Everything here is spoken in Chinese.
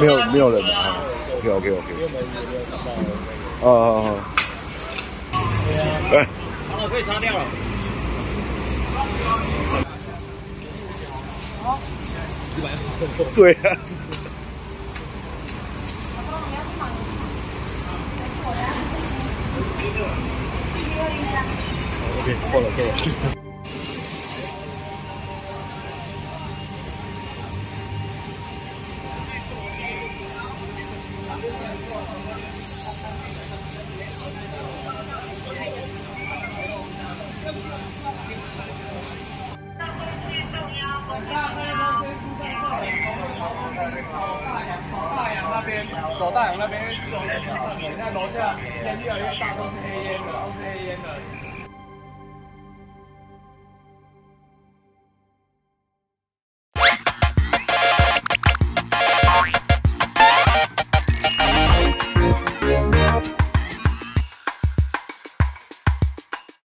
没有没有人啊，OK OK OK。哦哦哦。哎，好了，可以擦掉了。对呀。OK，过了过了。走大洋那边，走大洋那边，你看楼下烟越来越大，都是黑烟，